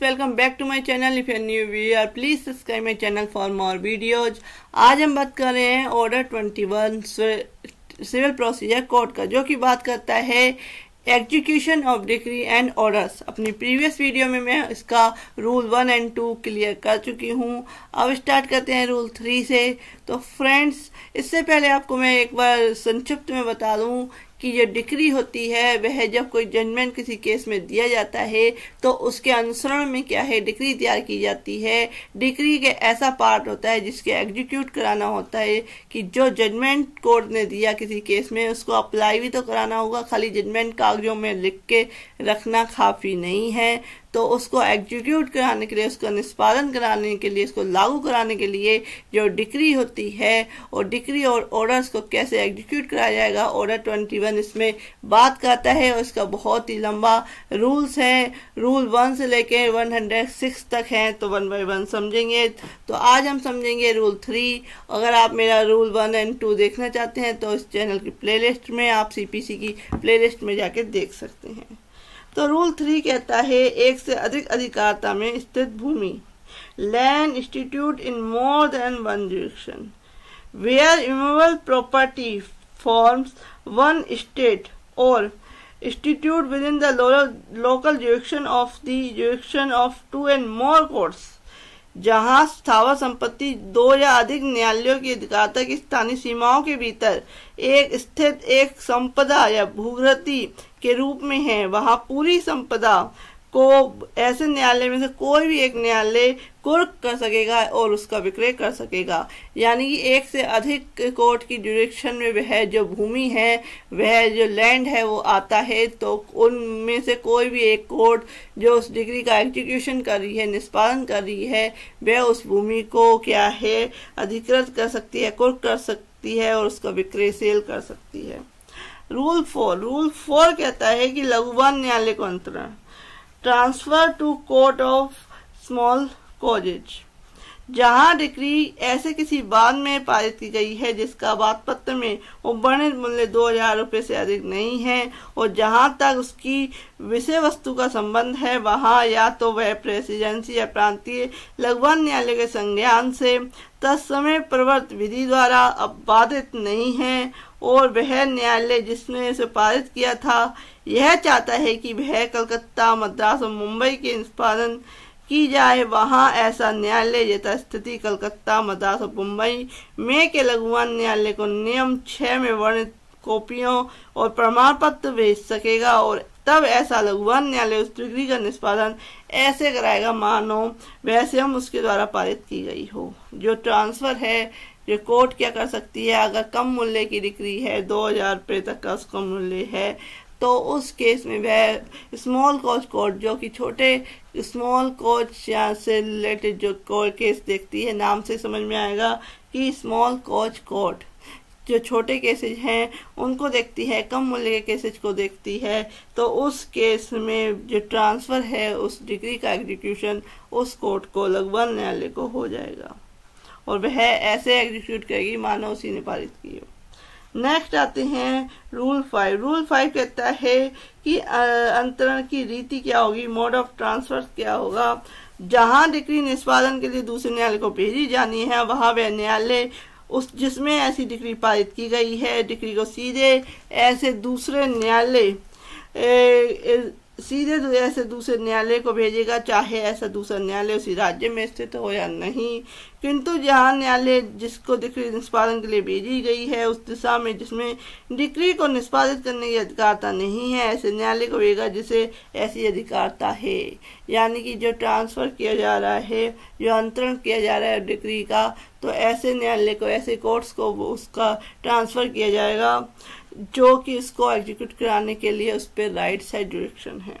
Welcome back to my channel if you new viewer please subscribe my channel for more videos आज हम बात कर रहे हैं ऑर्डर 21 सिविल प्रोसीजर कोड का, जो कि बात करता है execution of degree and orders अपनी प्रीवियस वीडियो में मैं इसका rule one and two clear कर चुकी हूँ। अब स्टार्ट करते हैं रूल थ्री से। तो फ्रेंड्स इससे पहले आपको मैं एक बार संक्षिप्त में बता दूँ कि जो डिक्री होती है, वह जब कोई जजमेंट किसी केस में दिया जाता है तो उसके अनुसरण में क्या है? डिक्री तैयार की जाती है। डिक्री के ऐसा पार्ट होता है जिसके एग्जीक्यूट कराना होता है कि जो जजमेंट कोर्ट ने दिया किसी केस में, उसको अप्लाई भी तो कराना होगा, खाली जजमेंट कागजों में लिख के रखना काफ़ी नहीं है। तो उसको एग्जीक्यूट कराने के लिए, उसको निष्पादन कराने के लिए, उसको लागू कराने के लिए जो डिक्री होती है, और डिक्री और ऑर्डर्स को कैसे एग्जीक्यूट कराया जाएगा ऑर्डर ट्वेंटी वन इसमें बात करता है, और इसका बहुत ही लंबा रूल्स है। रूल वन से लेके वन हंड्रेड सिक्स तक है तो वन बाई वन समझेंगे। तो आज हम समझेंगे रूल थ्री अगर आप मेरा रूल वन एंड टू देखना चाहते हैं तो इस चैनल की प्लेलिस्ट में, आप सीपीसी की प्लेलिस्ट में जाके देख सकते हैं। तो रूल थ्री कहता है, एक से अधिक अधिकारता में स्थित भूमि। Land institute in more than one direction where immovable property forms one state और institute within the local jurisdiction of the jurisdiction of two and more courts जहाँ स्थावर संपत्ति दो या अधिक न्यायालयों की अधिकारता की स्थानीय सीमाओं के भीतर एक स्थित एक संपदा या भूगृति के रूप में है, वहाँ पूरी संपदा को ऐसे न्यायालय में से कोई भी एक न्यायालय कुर्क कर सकेगा और उसका विक्रय कर सकेगा। यानी कि एक से अधिक कोर्ट की जुरिक्शन में वह जो भूमि है, वह जो लैंड है, वो आता है तो उनमें से कोई भी एक कोर्ट जो उस डिग्री का एग्जीक्यूशन कर रही है, निष्पादन कर रही है, वह उस भूमि को क्या है, अधिकृत कर सकती है कुर्क कर सकती है और उसका विक्रय सेल कर सकती है। रूल फोर रूल फोर कहता है कि लघुवान न्यायालय को अंतरण। Transfer to court of small causes जहाँ डिग्री ऐसे किसी बाँध में पारित की गई है जिसका बात पत्र में वर्णित मूल्य दो हज़ार रूपए से अधिक नहीं है, और जहाँ तक उसकी विषय वस्तु का संबंध है, वहाँ या तो वह प्रेसिडेंसी या प्रांतीय लघुवन न्यायालय के संज्ञान से तत्समय प्रवर्त विधि द्वारा बाधित नहीं है और वह न्यायालय जिसने इसे पारित किया था, यह चाहता है कि वह कलकत्ता, मद्रास और मुंबई के निष्पादन की जाए। वहाँ ऐसा न्यायालय स्थिति कलकत्ता, मद्रास और मुंबई में के लघुवान न्यायालय को नियम छः में वर्णित कॉपियों और प्रमाण पत्र भेज सकेगा और तब ऐसा लघुवान न्यायालय उस डिग्री का निष्पादन ऐसे कराएगा मानो वैसे हम उसके द्वारा पारित की गई हो। जो ट्रांसफ़र है जो कोर्ट क्या कर सकती है। अगर कम मूल्य की डिग्री है, दो हज़ार रुपये तक का उसका मूल्य है तो उस केस में वह स्मॉल कोच कोर्ट जो कि छोटे स्मॉल कोच या से रिलेटेड जो कोर्ट केस देखती है, नाम से समझ में आएगा कि स्मॉल कोच कोर्ट जो छोटे केसेज हैं, उनको देखती है, कम मूल्य के केसेज को देखती है तो उस केस में जो ट्रांसफ़र है, उस डिग्री का एग्जीक्यूशन उस कोर्ट को लगभग न्यायालय को हो जाएगा। और वह ऐसे एग्जीक्यूट करेगी मानो उसी ने पारित की हो। नेक्स्ट आते हैं रूल फाइव रूल फाइव कहता है कि अंतरण की रीति क्या होगी? मोड ऑफ़ ट्रांसफ़र क्या होगा? जहाँ डिग्री निष्पादन के लिए दूसरे न्यायालय को भेजी जानी है, वहाँ वह न्यायालय उस, जिसमें ऐसी डिग्री पारित की गई है डिग्री को सीधे ऐसे दूसरे न्यायालय सीधे ऐसे दूसरे न्यायालय को भेजेगा, चाहे ऐसा दूसरा न्यायालय उसी राज्य में स्थित हो या नहीं। किंतु जहाँ न्यायालय जिसको डिक्री निष्पादन के लिए भेजी गई है, उस दिशा में जिसमें डिक्री को निष्पादित करने की अधिकारता नहीं है, ऐसे न्यायालय को भेजेगा जिसे ऐसी अधिकारता है। यानी कि जो ट्रांसफ़र किया जा रहा है, जो अंतरण किया जा रहा है डिक्री का तो ऐसे न्यायालय को, ऐसे कोर्ट्स को उसका ट्रांसफ़र किया जाएगा। जो कि इसको एग्जीक्यूट कराने के लिए उस पर राइट साइड डायरेक्शन है।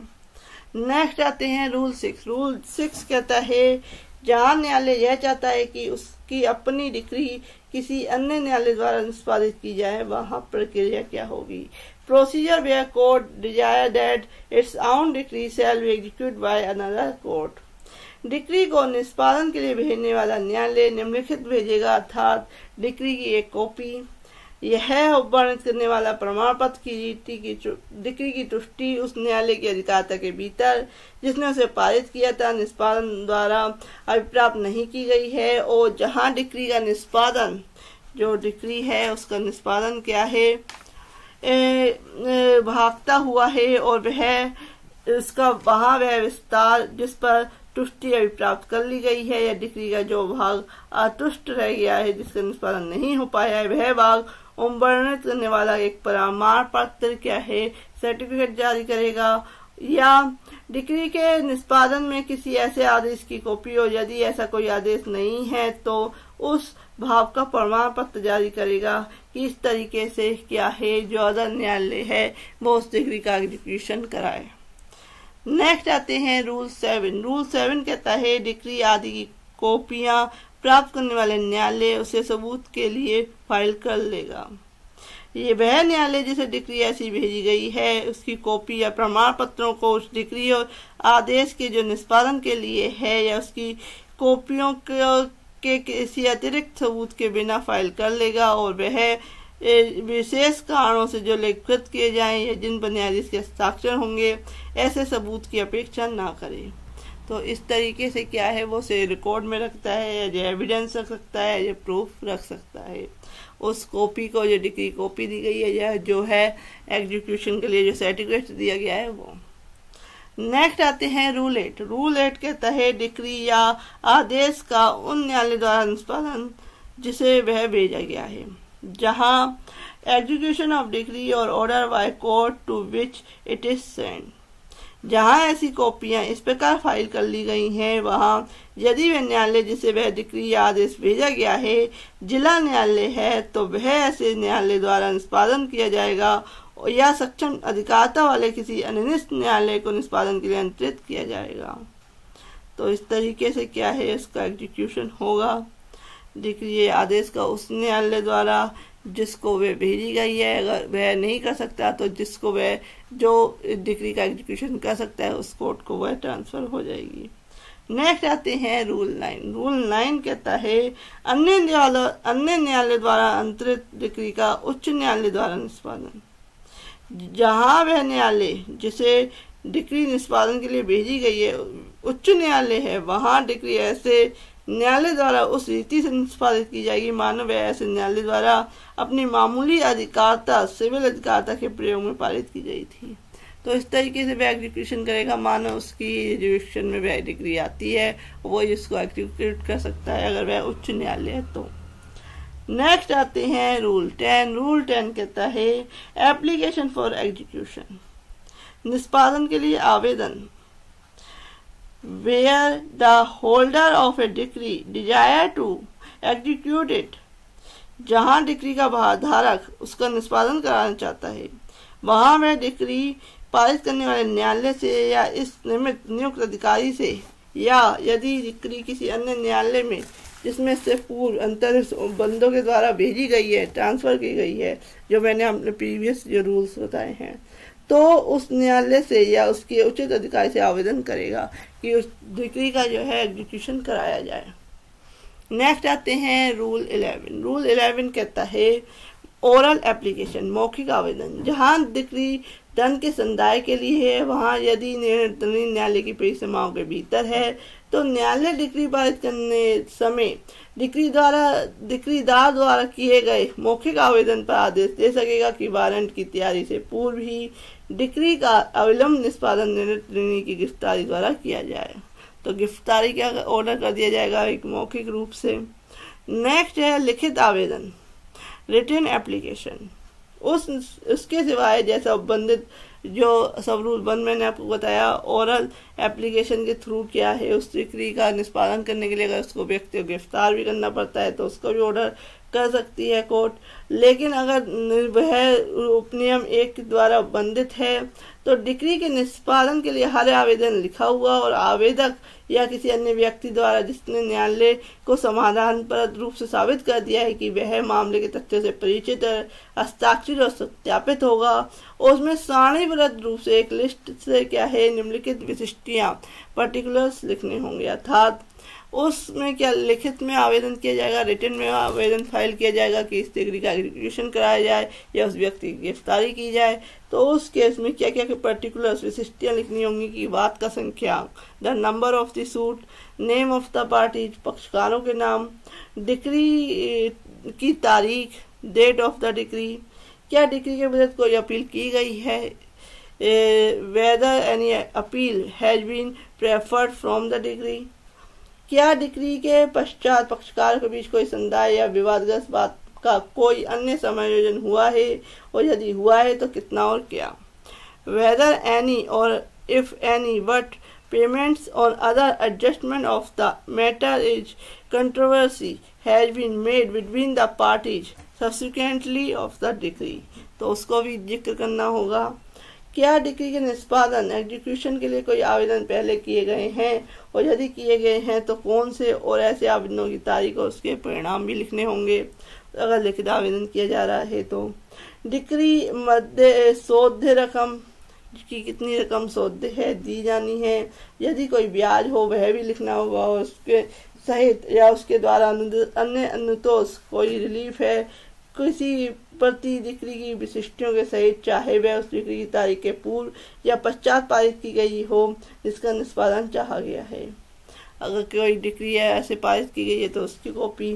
नेक्स्ट आते हैं रूल सिक्स रूल सिक्स कहता है जहाँ न्यायालय यह चाहता है कि उसकी अपनी डिग्री किसी अन्य न्यायालय द्वारा निष्पादित की जाए। वहाँ प्रक्रिया क्या होगी? Procedure where court desire that its own degree shall be execute by another court degree को निष्पादन के लिए भेजने वाला न्यायालय निम्नलिखित भेजेगा, अर्थात डिग्री की एक कॉपी यह वर्णित करने वाला प्रमाण पत्र की रीति की डिग्री की तुष्टि उस न्यायालय के अधिकारता के भीतर, जिसने उसे पारित किया था, निष्पादन द्वारा अभिप्राप्त नहीं की गई है, और जहाँ डिग्री का निष्पादन, जो डिग्री है, उसका निष्पादन क्या है भागता हुआ है, और वह उसका वहाँ वह विस्तार, जिस पर तुष्टि अभिप्राप्त कर ली गई है, या डिग्री का जो भाग अतुष्ट रह गया है, जिसका निष्पादन नहीं हो पाया है, वह भाग वर्णित करने वाला एक प्रमाण पत्र क्या है? सर्टिफिकेट जारी करेगा। या डिग्री के निष्पादन में किसी ऐसे आदेश की कॉपी हो, यदि ऐसा कोई आदेश नहीं है तो उस भाव का प्रमाण पत्र जारी करेगा कि इस तरीके से क्या है, जो अदर न्यायालय है, वो उस डिग्री का एग्जीक्यूशन कराए। नेक्स्ट आते हैं रूल सेवन रूल सेवन कहता है डिग्री आदि की कॉपियाँ प्राप्त करने वाले न्यायालय उसे सबूत के लिए फ़ाइल कर लेगा। ये वह न्यायालय जिसे डिग्री ऐसी भेजी गई है, उसकी कॉपी या प्रमाण पत्रों को उस डिग्री और आदेश के जो निष्पादन के लिए है या उसकी कॉपियों के किसी अतिरिक्त सबूत के बिना फ़ाइल कर लेगा और वह विशेष कारणों से जो लिखित किए जाएँ या जिन पर न्यायाधीश के हस्ताक्षर होंगे, ऐसे सबूत की अपेक्षा ना करें। तो इस तरीके से क्या है, वो से रिकॉर्ड में रखता है या जो एविडेंस रख सकता है, या प्रूफ रख सकता है। उस कॉपी को, जो डिग्री कॉपी दी गई है, या जो है एग्जीक्यूशन के लिए जो सर्टिफिकेट दिया गया है, वो। नेक्स्ट आते हैं रूल एट रूल एट कहता है डिग्री या आदेश का उन न्यायालय द्वारा निष्पादन, जिसे वह भेजा गया है। जहाँ एग्जीक्यूशन ऑफ़ डिग्री और order by court to which it is send जहाँ ऐसी कॉपियाँ इस प्रकार फ़ाइल कर ली गई हैं, वहाँ यदि वह न्यायालय जिसे वह डिग्री या आदेश भेजा गया है, जिला न्यायालय है तो वह ऐसे न्यायालय द्वारा निष्पादन किया जाएगा या सक्षम अधिकारता वाले किसी अनिर्दिष्ट न्यायालय को निष्पादन के लिए अंतरित किया जाएगा। तो इस तरीके से क्या है इसका एग्जीक्यूशन होगा? डिग्री आदेश का उस न्यायालय द्वारा जिसको वह भेजी गई है, अगर वह नहीं कर सकता तो जिसको वह, जो डिग्री का एग्जीक्यूशन कर सकता है, उस कोर्ट को वह ट्रांसफ़र हो जाएगी। नेक्स्ट आते हैं रूल नाइन रूल नाइन कहता है, अन्य न्यायालय अन्य न्यायालय द्वारा अंतरित डिग्री का उच्च न्यायालय द्वारा निष्पादन। जहाँ वह न्यायालय जिसे डिग्री निष्पादन के लिए भेजी गई है, उच्च न्यायालय है, वहाँ डिग्री ऐसे न्यायालय द्वारा उस रीति से निष्पादित की जाएगी। मानव व ऐसे न्यायालय द्वारा अपनी मामूली अधिकारता, सिविल अधिकारता के प्रयोग में पारित की गई थी। तो इस तरीके से वह एग्जीक्यूशन करेगा। मानो उसकी एजुकेशन में वह डिग्री आती है, वो इसको एग्जीक्यूट कर सकता है अगर वह उच्च न्यायालय है तो। नेक्स्ट आते हैं रूल टेन रूल टेन कहता है एप्लीकेशन फॉर एग्जीक्यूशन निष्पादन के लिए आवेदन। Where the holder of a decree desire to execute it. जहाँ डिक्री का धारक उसका निष्पादन कराना चाहता है, वहाँ वह डिक्री पारित करने वाले न्यायालय से या इस निमित्त नियुक्त अधिकारी से या यदि डिक्री किसी अन्य न्यायालय में, जिसमें से पूर्व अंतर बंदों के द्वारा भेजी गई है ट्रांसफ़र की गई है, जो मैंने अपने प्रीवियस जो रूल्स बताए हैं तो उस न्यायालय से या उसके उचित अधिकारी से आवेदन करेगा। कि उस डिग्री का जो है एग्जीक्यूशन कराया जाए। नेक्स्ट आते हैं रूल एलेवन रूल एलेवन कहता है, ओरल एप्लीकेशन, मौखिक आवेदन। जहाँ डिग्री धन के संदाय के लिए है, वहाँ यदि न्यायालय की परिसीमाओं के भीतर है तो न्यायालय डिग्री पारित करने समय डिग्री द्वारा डिग्रीदार द्वारा किए गए मौखिक आवेदन पर आदेश दे सकेगा कि वारंट की तैयारी से पूर्व ही डिग्री का अविलंब निष्पादन निर्णय की गिरफ्तारी द्वारा किया जाए। तो गिरफ्तारी का ऑर्डर कर दिया जाएगा एक मौखिक रूप से। नेक्स्ट है लिखित आवेदन रिटर्न एप्लीकेशन उस, उसके सिवाय जैसा उपबंधित जो सब बंद मैंने आपको बताया ओरल एप्लीकेशन के थ्रू क्या है, उस डिग्री का निष्पादन करने के लिए अगर उसको व्यक्ति को गिरफ़्तार भी करना पड़ता है तो उसका भी ऑर्डर कर सकती है कोर्ट लेकिन अगर वह उपनियम एक द्वारा बंधित है तो डिग्री के निष्पादन के लिए हर आवेदन लिखा हुआ और आवेदक या किसी अन्य व्यक्ति द्वारा जिसने न्यायालय को समाधान पर रूप से साबित कर दिया है कि वह मामले के तथ्यों से परिचित हस्ताक्षर और सत्यापित होगा उसमें सारणीबद्ध रूप से एक लिस्ट से क्या है, निम्नलिखित विशिष्ट विशिष्टियाँ पर्टिकुलर्स लिखने होंगे, अर्थात उसमें क्या लिखित में आवेदन किया जाएगा रिटर्न में आवेदन फ़ाइल किया जाएगा कि इस डिग्री का एग्जीक्यूशन कराया जाए या उस व्यक्ति की गिरफ्तारी की जाए तो उस केस में क्या क्या पर्टिकुलर विशिष्टियाँ लिखनी होंगी कि बात का संख्या the number of the suit name of the party पक्षकारों के नाम डिग्री की तारीख डेट ऑफ़ द डिग्री क्या डिग्री के विरुद्ध कोई अपील की गई है whether any appeal has been preferred from the degree क्या डिग्री के पश्चात पक्षकार के बीच कोई संदाय या विवादग्रस्त बात का कोई अन्य समायोजन हुआ है? और यदि हुआ है तो कितना और क्या? वेदर एनी और इफ़ एनी वट पेमेंट्स और other adjustment of the matter is controversy has been made between the parties subsequently of the degree तो उसको भी ज़िक्र करना होगा। क्या डिग्री के निष्पादन एग्जीक्यूशन के लिए कोई आवेदन पहले किए गए हैं? और यदि किए गए हैं तो कौन से और ऐसे आवेदनों की तारीख और उसके परिणाम भी लिखने होंगे? अगर लिखित आवेदन किया जा रहा है तो। डिग्री मध्य सौध्य रकम, की कितनी रकम सौध्य है, दी जानी है। यदि कोई ब्याज हो, वह भी लिखना होगा उसके सहित या उसके द्वारा अन्य अनुतोष कोई रिलीफ है किसी प्रति डिग्री की विशिष्टियों के सहित चाहे वह उस डिग्री की तारीख के पूर्व या पश्चात पारित की गई हो, जिसका निष्पादन चाहा गया है। अगर कोई डिग्री है ऐसे पारित की गई है तो उसकी कॉपी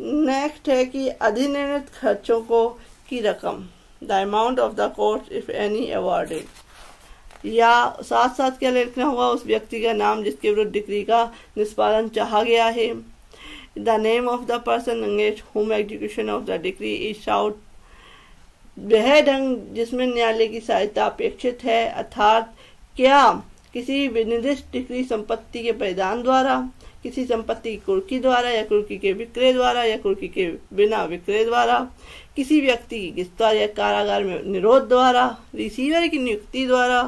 नेक्स्ट है कि अधिनिर्णित खर्चों को की रकम the amount of the court if any awarded या साथ साथ क्या लिखना होगा, उस व्यक्ति का नाम जिसके विरुद्ध डिग्री का निष्पादन चाहा गया है। The name of the person अंगेज whom execution of the degree is sought वह ढंग जिसमें न्यायालय की सहायता अपेक्षित है, अर्थात क्या किसी विनिर्दिष्ट डिग्री संपत्ति के परिधान द्वारा, किसी संपत्ति की कुर्की द्वारा या कुर्की के विक्रय द्वारा या कुर्की के बिना विक्रय द्वारा, किसी व्यक्ति की गिरफ़्तार या कारागार में निरोध द्वारा रिसीवर की नियुक्ति द्वारा,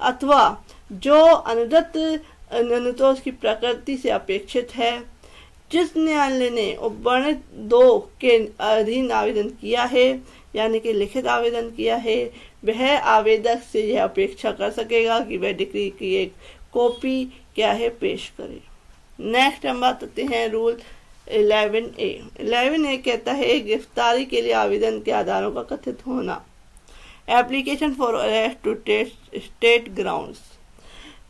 अथवा जो अनुदत्त अनुतोष की प्रकृति से अपेक्षित है जिस न्यायालय ने उपवर्णित दो के अधीन आवेदन किया है, यानी कि लिखित आवेदन किया है, वह आवेदक से यह अपेक्षा कर सकेगा कि वह डिग्री की एक कॉपी क्या है पेश करे। नेक्स्ट हम बात करते हैं rule eleven A eleven A कहता है, गिरफ्तारी के लिए आवेदन के आधारों का कथित होना। Application for arrest to test state grounds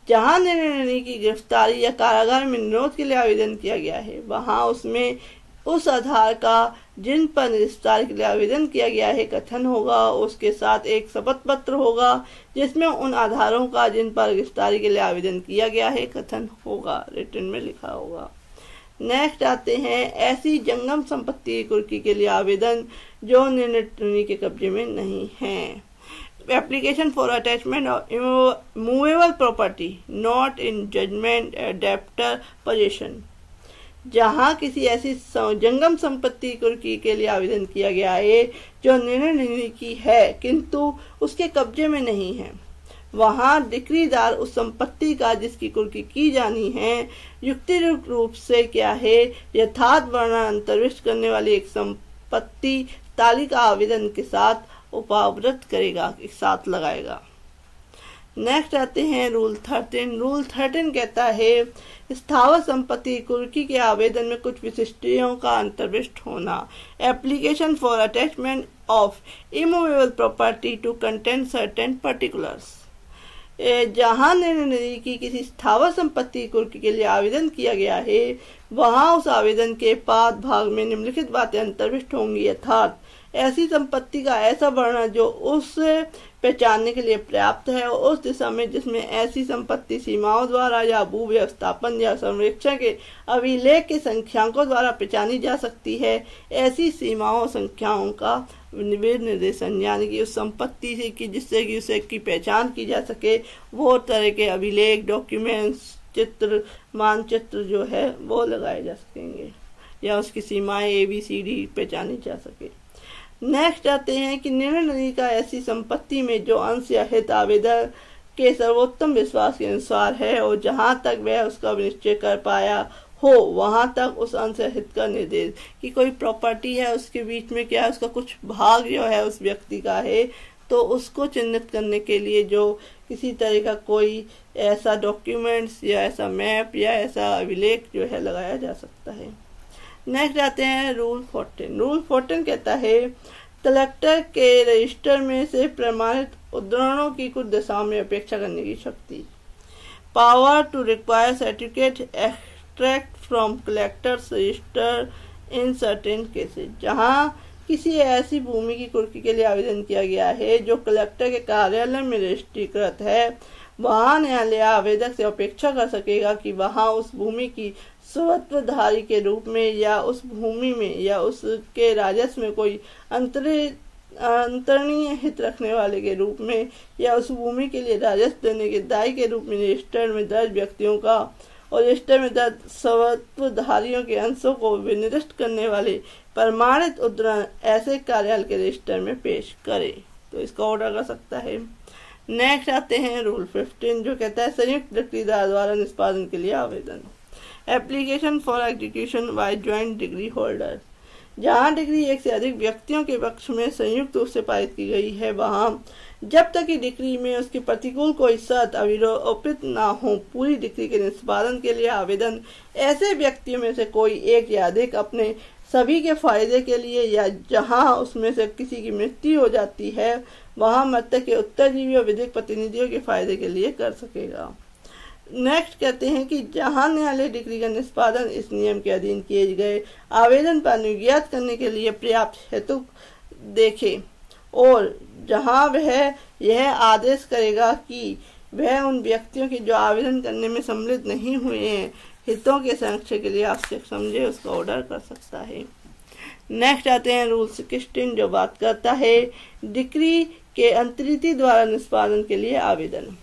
जहाँ निर्णय की गिरफ्तारी या कारागार में निरोध के लिए आवेदन किया गया है, वहाँ उसमें उस आधार का, जिन पर गिरफ्तारी के लिए आवेदन किया गया है, कथन होगा, उसके साथ एक शपथ पत्र होगा, जिसमें उन आधारों का, जिन पर गिरफ्तारी के लिए आवेदन किया गया है, कथन होगा, रिटर्न में लिखा होगा। नेक्स्ट आते हैं, ऐसी जंगम संपत्ति कुर्की के लिए आवेदन, जो निर्णय के कब्जे में नहीं है। Application for attachment of movable property, not in judgment, adapter possession जहाँ किसी ऐसी जंगम संपत्ति कुर्की के लिए आवेदन किया गया है, जो निर्णय नहीं की है, किंतु उसके कब्जे में नहीं है। वहाँ डिक्रीदार उस संपत्ति का जिसकी कुर्की की जानी है युक्ति रूप से क्या है, यथार्थ वर्णन अंतर्विष्ट करने वाली एक संपत्ति तालिका आवेदन के साथ उपाव्रत करेगा, एक साथ लगाएगा। नेक्स्ट आते हैं रूल थर्टीन रूल थर्टीन कहता है स्थावर संपत्ति, कुर्की के आवेदन में कुछ विशिष्टियों का अंतर्विष्ट होना। Application for attachment of immovable property to contain certain particulars जहाँ निर्णय की किसी स्थावर संपत्ति, कुर्की के लिए आवेदन किया गया है, वहाँ उस आवेदन के पाद भाग में निम्नलिखित बातें अंतर्विष्ट होंगी, अर्थात ऐसी संपत्ति का ऐसा वर्णन जो उस पहचानने के लिए पर्याप्त है और उस दिशा में जिसमें ऐसी संपत्ति सीमाओं द्वारा या भू व्यवस्थापन या संरक्षण के अभिलेख के संख्याकों द्वारा पहचानी जा सकती है, ऐसी सीमाओं संख्याओं का निर्देशन, यानी कि उस संपत्ति से की जिससे कि उसे की पहचान की जा सके, वो तरह के अभिलेख डॉक्यूमेंट्स चित्र, मानचित्र जो है, वो लगाए जा सकेंगे, या उसकी सीमाएँ ए बी सी डी पहचानी जा सके। नेक्स्ट आते हैं कि निर्णय नदी का ऐसी संपत्ति में जो अंश या हित आवेदक के सर्वोत्तम विश्वास के अनुसार है और जहाँ तक वह उसका निश्चय कर पाया हो, वहाँ तक उस अंश हित का निर्देश कि कोई प्रॉपर्टी है, उसके बीच में क्या है, उसका कुछ भाग जो है उस व्यक्ति का है तो उसको चिन्हित करने के लिए जो किसी तरह का कोई ऐसा डॉक्यूमेंट्स या ऐसा मैप या ऐसा अभिलेख जो है लगाया जा सकता है। नेक्स्ट आते हैं रूल फोर्टीन। रूल फोर्टीन कहता है, कलेक्टर के रजिस्टर में से प्रमाणित उद्धरणों की कुछ दशाओं में अपेक्षा करने की शक्ति। Power to require certificate extract from collector's register in certain cases जहाँ किसी ऐसी भूमि की कुर्की के लिए आवेदन किया गया है, जो कलेक्टर के कार्यालय में रजिस्ट्रीकृत है वहाँ न्यायालय आवेदक से अपेक्षा कर सकेगा कि वहाँ उस भूमि की स्वत्वधारी के रूप में या उस भूमि में या उसके राजस्व में कोई अंतरित अंतरणीय हित रखने वाले के रूप में या उस भूमि के लिए राजस्व देने के दायी के रूप में रजिस्टर में दर्ज व्यक्तियों का और रजिस्टर में दर्ज स्वत्वधारियों के अंशों को विनिर्दिष्ट करने वाले प्रमाणित उद्धरण ऐसे कार्यालय के रजिस्टर में पेश करे। तो इसका ऑर्डर कर सकता है। नेक्स्ट आते हैं रूल 15 जो कहता है संयुक्त डिग्रीदार द्वारा निष्पादन के लिए आवेदन। Application for execution by joint degree holder. जहाँ डिग्री एक से अधिक व्यक्तियों के पक्ष में संयुक्त रूप से पारित की गई है, वहाँ जब तक कि डिग्री में उसके प्रतिकूल कोई शर्त अविरोपित न हो, पूरी डिग्री के निष्पादन के लिए आवेदन, ऐसे व्यक्तियों में से कोई एक या अधिक अपने सभी के फ़ायदे के लिए या जहाँ उसमें से किसी की मृत्यु हो जाती है वहाँ मृतक के उत्तरजीवी और विधिक प्रतिनिधियों के फ़ायदे के लिए कर सकेगा। नेक्स्ट कहते हैं कि जहाँ न्यायालय डिग्री का निष्पादन इस नियम के अधीन किए गए, आवेदन पर अनुज्ञात करने के लिए पर्याप्त हेतु देखे। और जहाँ वह यह आदेश करेगा कि वह उन व्यक्तियों के जो आवेदन करने में सम्मिलित नहीं हुए हैं, हितों के संरक्षण के लिए आवश्यक समझे, उसका ऑर्डर कर सकता है। नेक्स्ट आते हैं रूल सिक्सटीन जो बात करता है, डिग्री के अंतरिति द्वारा निष्पादन के लिए आवेदन।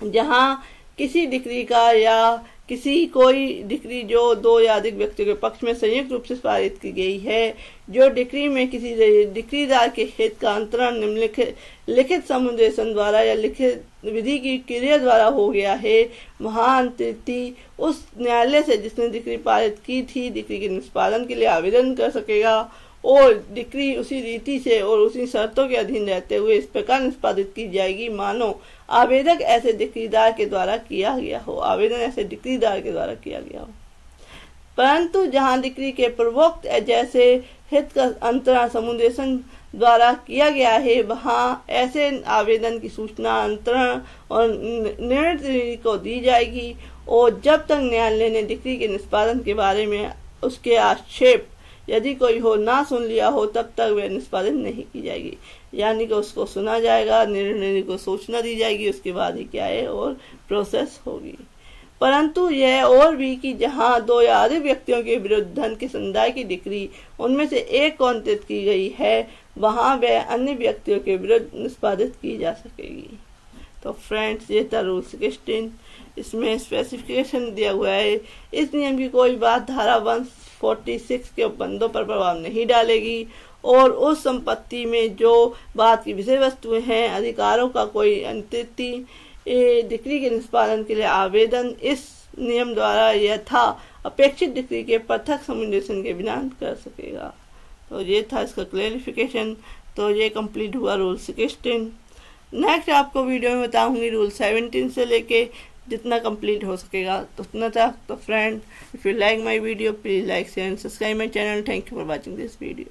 जहाँ किसी डिग्री का या किसी कोई डिग्री जो दो या अधिक व्यक्तियों के पक्ष में संयुक्त रूप से पारित की गई है, जो डिग्री में किसी डिग्रीदार के हित का अंतरण निम्नलिखित, लिखित समुदेशन द्वारा या लिखित विधि की क्रिया द्वारा हो गया है, वहाँ अंतरिति उस न्यायालय से जिसने डिग्री पारित की थी डिग्री के निष्पादन के लिए आवेदन कर सकेगा। और डिक्री उसी रीति से और उसी शर्तों के अधीन रहते हुए इस प्रकार निष्पादित की जाएगी। मानो, आवेदक ऐसे डिक्रीदार के द्वारा किया गया हो। आवेदन ऐसे डिक्रीदार के द्वारा किया गया हो। परंतु जहाँ डिक्री के पूर्वोक्त जैसे हित का अंतरण समुदेशन द्वारा किया गया है, वहाँ ऐसे आवेदन की सूचना अंतरण और निर्णय को दी जाएगी। और जब तक न्यायालय ने डिक्री के निष्पादन के बारे में उसके आक्षेप यदि कोई हो ना सुन लिया हो, तब तक वह निष्पादन नहीं की जाएगी। यानी कि उसको सुना जाएगा, निर्णय को सूचना दी जाएगी, उसके बाद ही क्या है, और प्रोसेस होगी। परंतु यह और भी कि जहाँ दो या अधिक व्यक्तियों के विरुद्ध धन के संदाय की डिक्री उनमें से एक को अंतित की गई है, वहाँ वह अन्य व्यक्तियों के विरुद्ध निष्पादित की जा सकेगी। तो फ्रेंड्स ये था रूल सिक्सटीन इसमें स्पेसिफिकेशन दिया हुआ है। इस नियम की कोई बात धारा वन फोर्टी सिक्स के उपबंधों पर प्रभाव नहीं डालेगी और उस संपत्ति में जो बात की विषय वस्तुएँ हैं, अधिकारों का कोई अंतिथि डिग्री के निष्पादन के लिए आवेदन, इस नियम द्वारा यथा अपेक्षित डिग्री के पृथक समुदेशन के बिना कर सकेगा। तो ये था इसका क्लेरिफिकेशन तो ये कंप्लीट हुआ रूल सिक्सटीन नेक्स्ट आपको वीडियो में बताऊँगी रूल सेवनटीन से लेके जितना कंप्लीट हो सकेगा तो उतना था तो friend if you like my video please like share and subscribe my channel thank you for watching this video